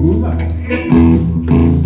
Tell